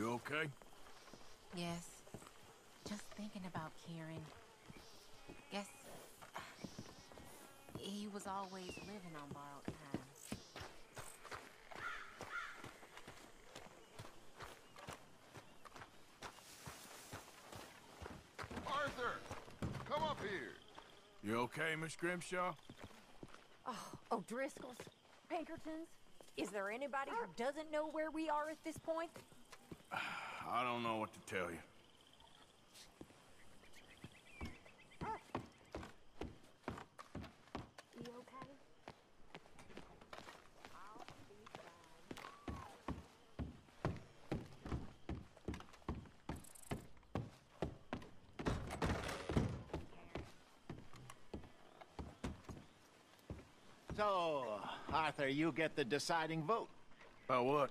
You okay? Yes. Just thinking about Kieran. Guess he was always living on borrowed time. Arthur! Come up here! You okay, Miss Grimshaw? Oh, oh O'Driscoll's? Pinkertons? Is there anybody who doesn't know where we are at this point? I don't know what to tell you. You okay? I'll be fine. So, Arthur, you get the deciding vote. About what?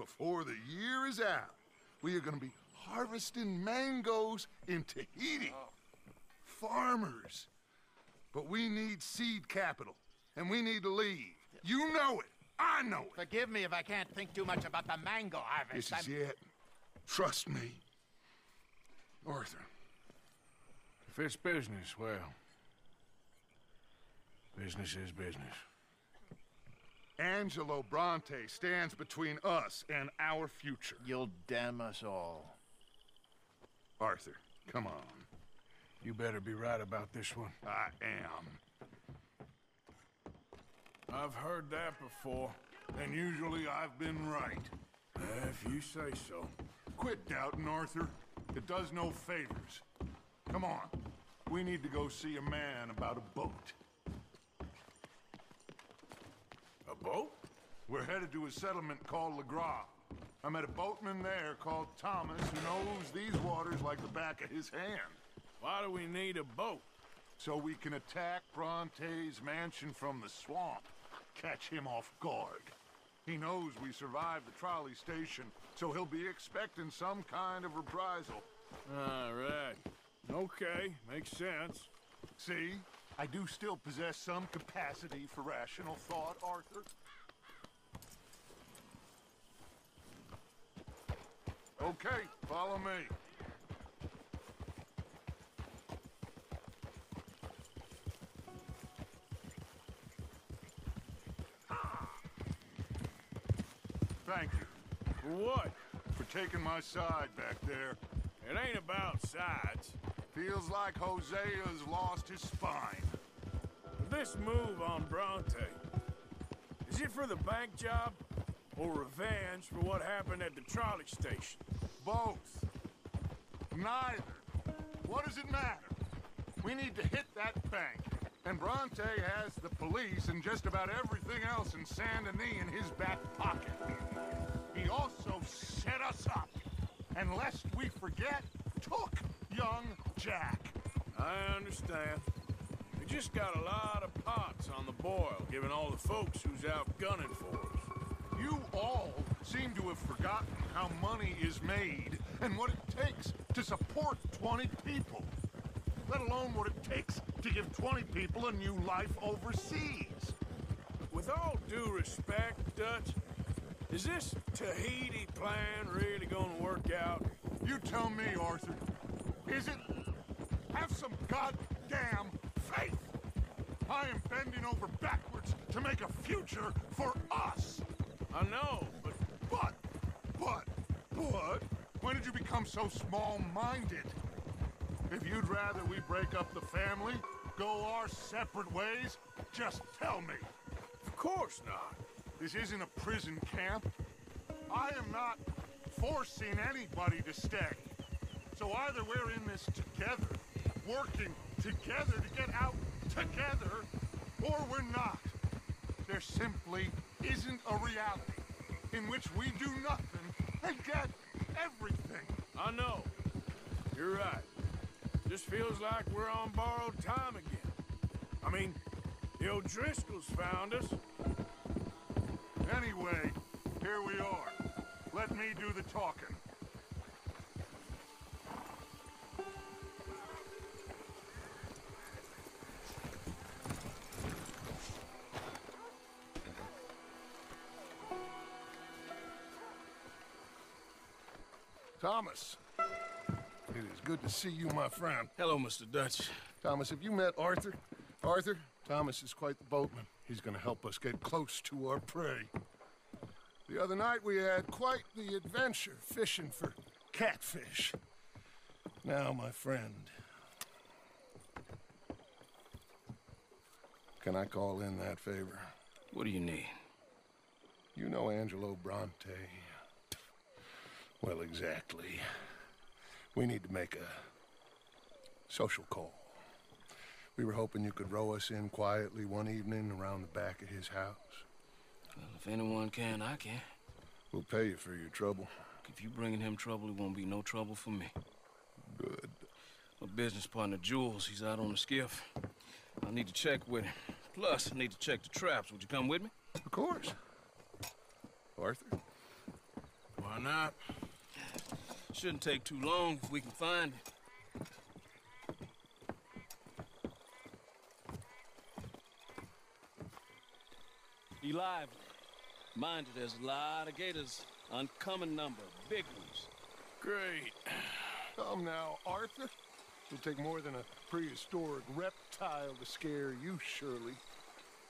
Before the year is out, we are going to be harvesting mangoes in Tahiti. Farmers. But we need seed capital, and we need to leave. You know it. I know it. Forgive me if I can't think too much about the mango harvest. This is I'm- it. Trust me. Arthur. If it's business, well, business is business. Angelo Bronte stands between us and our future. You'll damn us all. Arthur, come on. You better be right about this one. I am. I've heard that before. And usually I've been right. Uh, if you say so. Quit doubting, Arthur. It does no favors. Come on. We need to go see a man about a boat. A boat? We're headed to a settlement called Lagras. I met a boatman there called Thomas who knows these waters like the back of his hand. Why do we need a boat? So we can attack Bronte's mansion from the swamp. Catch him off guard. He knows we survived the trolley station, so he'll be expecting some kind of reprisal. All right. Okay, makes sense. See? I do still possess some capacity for rational thought, Arthur. Okay, follow me. Thank you For what? for taking my side back there. It ain't about sides. Feels like Hosea's lost his spine. This move on Bronte, is it for the bank job or revenge for what happened at the trolley station? Both. Neither. What does it matter? We need to hit that bank. And Bronte has the police and just about everything else in Saint Denis in his back pocket. He also set us up. And lest we forget, took young Jack. I understand. Just got a lot of pots on the boil, given all the folks who's out gunning for us. You all seem to have forgotten how money is made and what it takes to support 20 people. Let alone what it takes to give 20 people a new life overseas. With all due respect, Dutch, is this Tahiti plan really gonna work out? You tell me, Arthur. Is it? Have some goddamn! I am bending over backwards to make a future for us! I know, but But, but, but, when did you become so small-minded? If you'd rather we break up the family, go our separate ways? Just tell me. Of course not. This isn't a prison camp. I am not forcing anybody to stay. So either we're in this together, working together to get out together, or we're not. There simply isn't a reality in which we do nothing and get everything. I know. You're right. Just feels like we're on borrowed time again. I mean, the O'Driscolls found us. Anyway, here we are. Let me do the talking. Thomas. It is good to see you, my friend. Hello, Mr. Dutch. Thomas, have you met Arthur? Arthur, Thomas is quite the boatman. He's gonna help us get close to our prey. The other night we had quite the adventure fishing for catfish. Now, my friend. Can I call in that favor? What do you need? You know Angelo Bronte. Well, exactly. We need to make a social call. We were hoping you could row us in quietly one evening around the back of his house. Well, if anyone can, I can. We'll pay you for your trouble. If you're bringing him trouble, it won't be no trouble for me. Good. My business partner, Jules, he's out on the skiff. I need to check with him. Plus, I need to check the traps. Would you come with me? Of course. Arthur? Why not? Shouldn't take too long if we can find it. Be lively. Mind you, there's a lot of gators. Uncommon number. Big ones. Great. Come oh, now, Arthur. It'll take more than a prehistoric reptile to scare you, surely.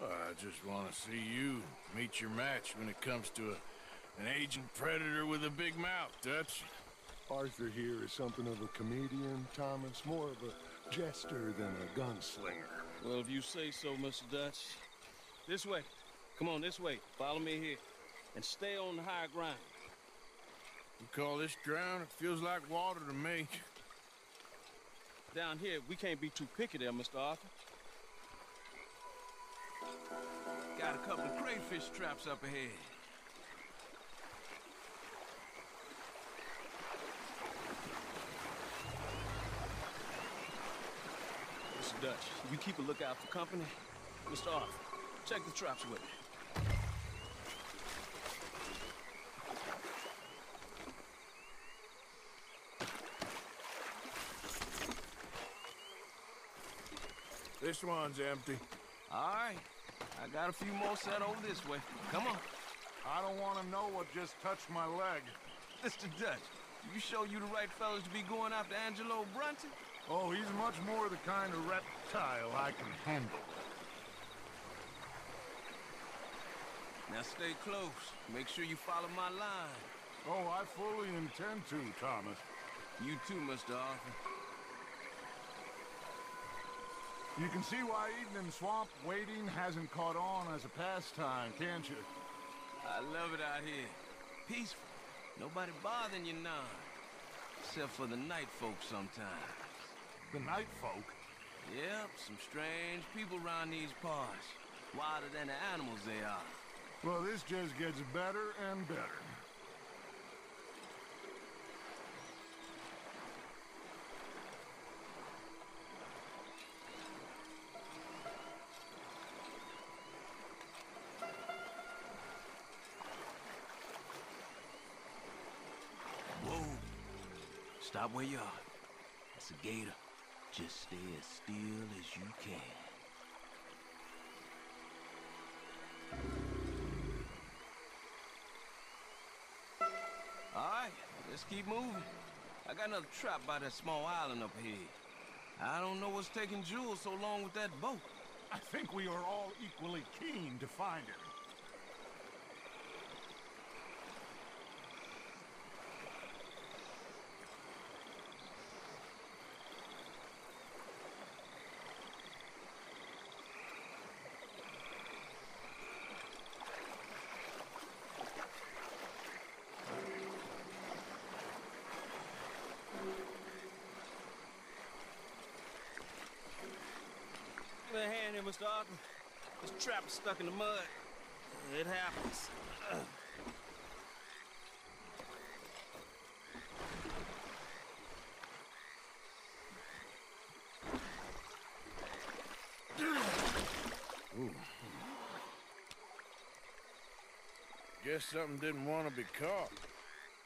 I just want to see you meet your match when it comes to a, an aging predator with a big mouth, Dutch. Arthur here is something of a comedian, Thomas. More of a jester than a gunslinger. Well, if you say so, Mr. Dutch. This way. Come on, this way. Follow me here. And stay on the high ground. You call this ground? It feels like water to me. Down here, we can't be too picky there, Mr. Arthur. Got a couple of crayfish traps up ahead. Dutch, you keep a lookout for company. Mr. Arthur, check the traps with me. This one's empty. All right. I got a few more set over this way. Come on. I don't want to know what just touched my leg. Mr. Dutch, you sure you the right fellas to be going after Angelo Bronte? Oh, he's much more the kind of reptile I can handle. Now stay close. Make sure you follow my line. Oh, I fully intend to, Thomas. You too, Mr. Arthur. You can see why eating in the swamp waiting hasn't caught on as a pastime, can't you? I love it out here. Peaceful. Nobody bothering you none. Except for the night folks sometimes. The night folk. Yep, some strange people around these parts. Wilder than the animals they are. Well, this just gets better and better. Whoa. Stop where you are. That's a gator. Just stay as still as you can. All right, let's keep moving. I got another trap by that small island up here. I don't know what's taking Jules so long with that boat. I think we are all equally keen to find it. Here, Mr. Arthur. This trap is stuck in the mud. It happens. Guess something didn't want to be caught.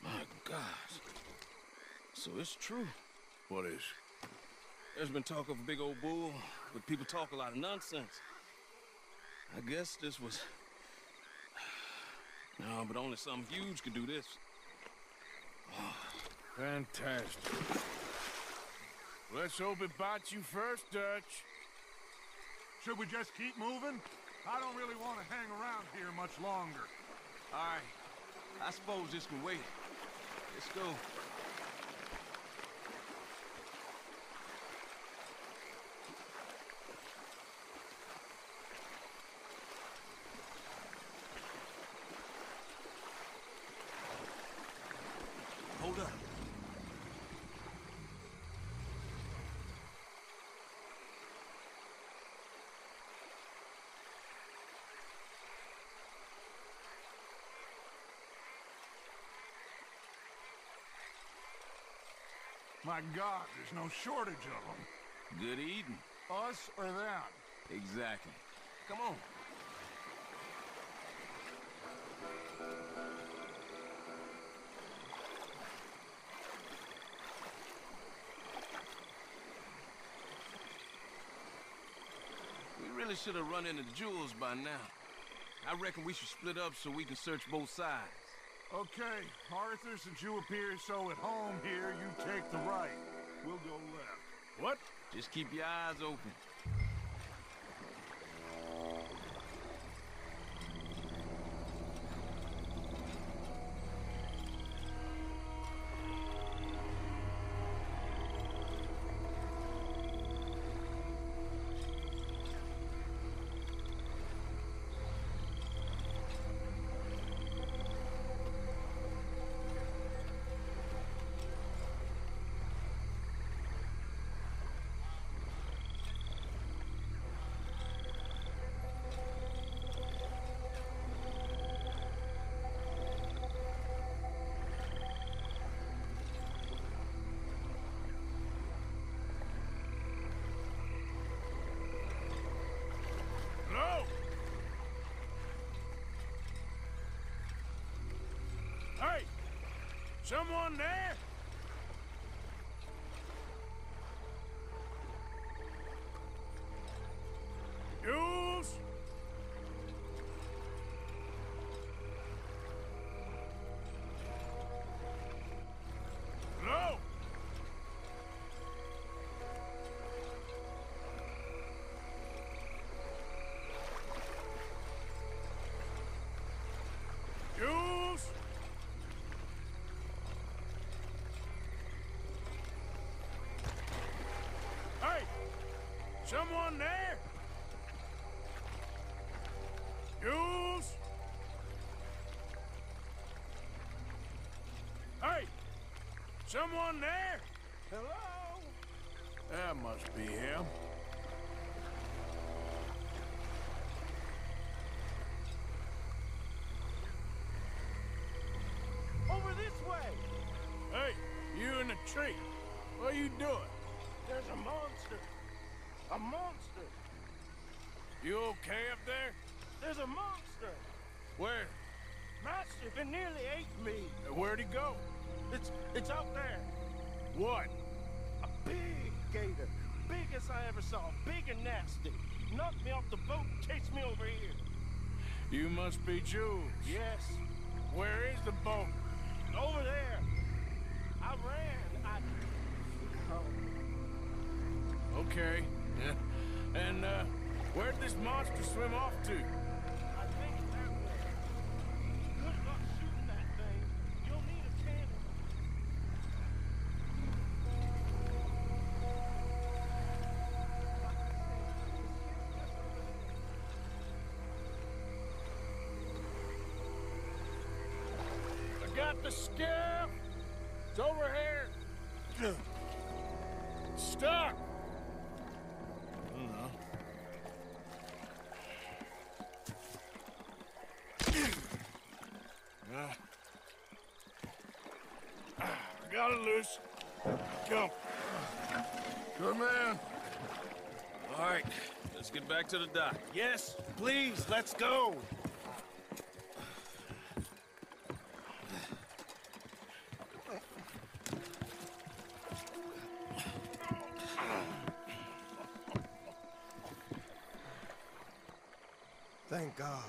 My gosh. So it's true. What is? There's been talk of a big old bull, but people talk a lot of nonsense. I guess this was... No, but only something huge could do this. Oh. Fantastic. Let's hope it bites you first, Dutch. Should we just keep moving? I don't really want to hang around here much longer. All right. I suppose this can wait. Let's go. My God, there's no shortage of them. Good eating. Us or them? Exactly. Come on. Really should have run into the Jules by now. I reckon we should split up so we can search both sides. Okay, Arthur, since you appear so at home here, you take the right. We'll go left. What? Just keep your eyes open. Someone there? Someone there? Jules? Hey! Someone there? Hello? That must be him. Over this way! Hey, you in the tree. What are you doing? There's a monster! A monster! You okay up there? There's a monster! Where? Master, it nearly ate me! Where'd he go? It's it's out there! What? A big gator! Biggest I ever saw, big and nasty. Knocked me off the boat and chased me over here. You must be Jules. Yes, Where is the boat? over there. I ran. I. Oh, Okay. Yeah. And, uh, where'd this monster swim off to? I think that way. Good luck shooting that thing. You'll need a cannon. I got the skiff. It's over here. Stuck. Back to the dock. Yes, please, let's go. Thank God.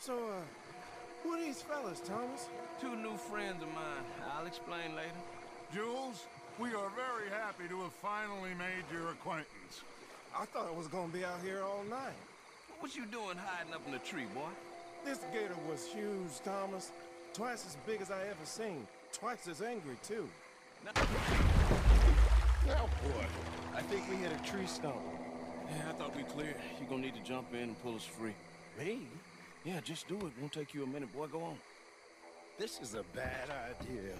So, uh, who are these fellas, Thomas? Two new friends of mine. I'll explain later. Jules, we are very happy to have finally made your acquaintance. I thought I was gonna be out here all night. What was you doing hiding up in the tree, boy? This gator was huge, Thomas. Twice as big as I ever seen. Twice as angry, too. Now, Now what? I think we hit a tree stump. yeah, I thought we cleared. You're gonna need to jump in and pull us free. Me? Yeah, just do it. Won't take you a minute, boy. Go on. This is a bad idea.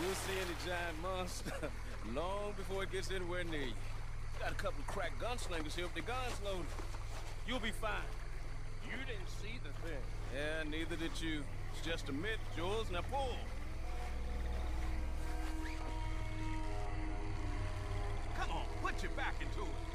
You'll see any giant monster long before it gets anywhere near you. Got a couple of crack gunslingers here with their guns loaded. You'll be fine. You didn't see the thing. Yeah, neither did you. It's just a myth, Jules. Now pull. Come on, put your back into it.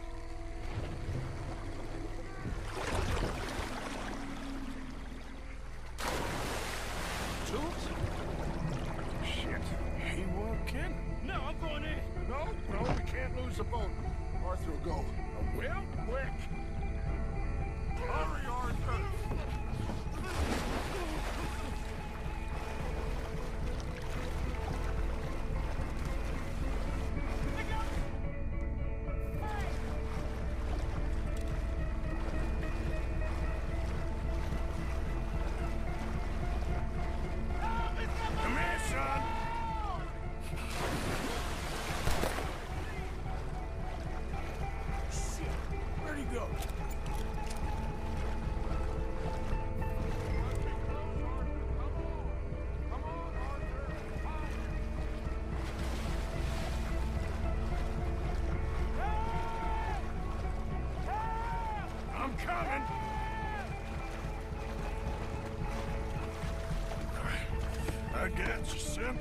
I got you, son.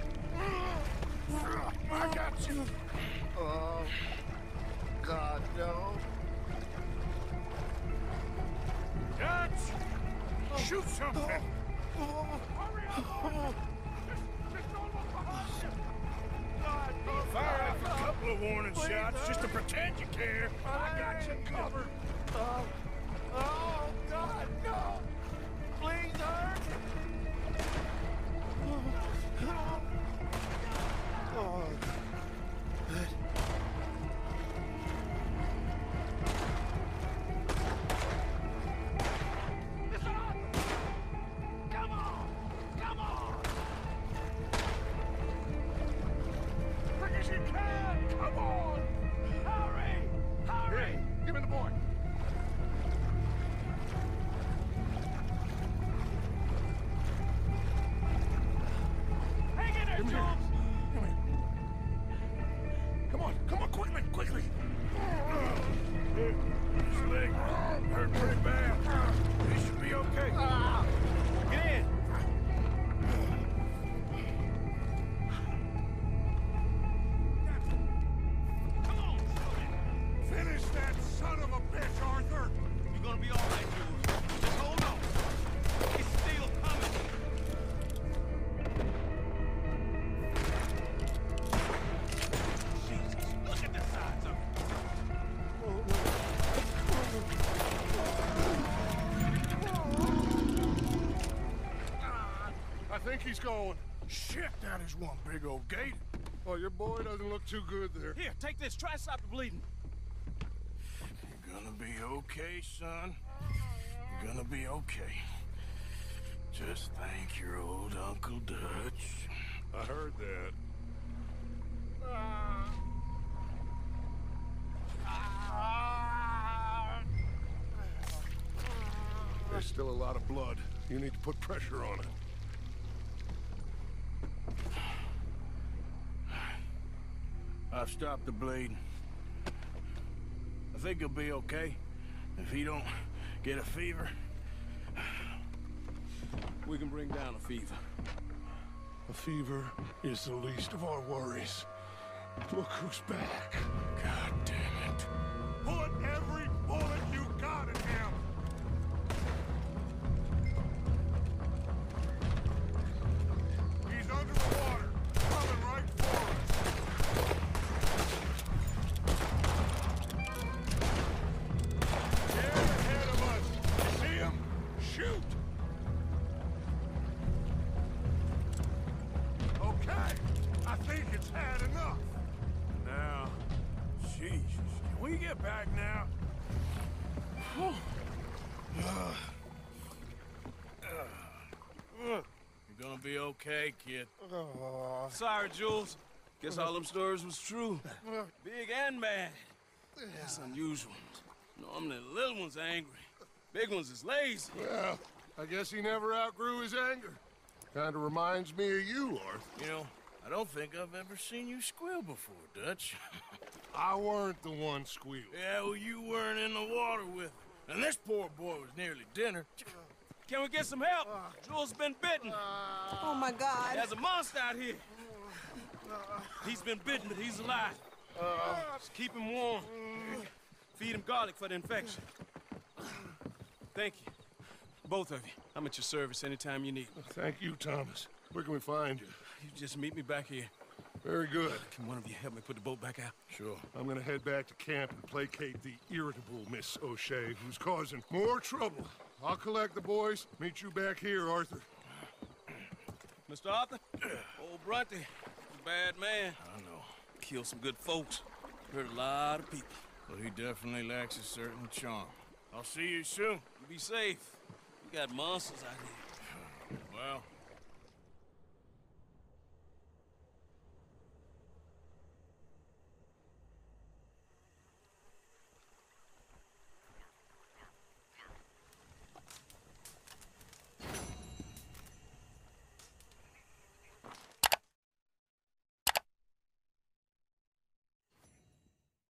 I got you. Oh, God, no. Dutch! Shoot something! Fire off a couple of warning shots just to pretend you care. I got you covered. He's going. Shit, that is one big old gate. Oh, your boy doesn't look too good there. Here, take this. Try to stop the bleeding. You're gonna be okay, son. You're gonna be okay. Just thank your old Uncle Dutch. I heard that. There's still a lot of blood. You need to put pressure on it. I've stopped the bleeding. I think he'll be okay if he don't get a fever. we can bring down a fever. A fever is the least of our worries. Look who's back. Okay, kid. Oh. Sorry, Jules. Guess all them stories was true. Big and bad. That's unusual. Normally, the little ones are angry. Big ones is lazy. Well, I guess he never outgrew his anger. Kinda reminds me of you, Arthur. You know, I don't think I've ever seen you squeal before, Dutch. I weren't the one squealing. yeah, well, you weren't in the water with him. And this poor boy was nearly dinner. Can we get some help? Jules been bitten. Oh my God. There's a monster out here. He's been bitten, but he's alive. Just keep him warm. Feed him garlic for the infection. Thank you. Both of you. I'm at your service anytime you need. me. Thank you, Thomas. Where can we find you? You just meet me back here. Very good. Can one of you help me put the boat back out? Sure. I'm gonna head back to camp and placate the irritable Miss O'Shea, who's causing more trouble. I'll collect the boys. Meet you back here, Arthur. Mr. Arthur? Old Brunty, bad man. I know. Killed some good folks. Hurt a lot of people. But he definitely lacks a certain charm. I'll see you soon. You be safe. We got monsters out here. Well,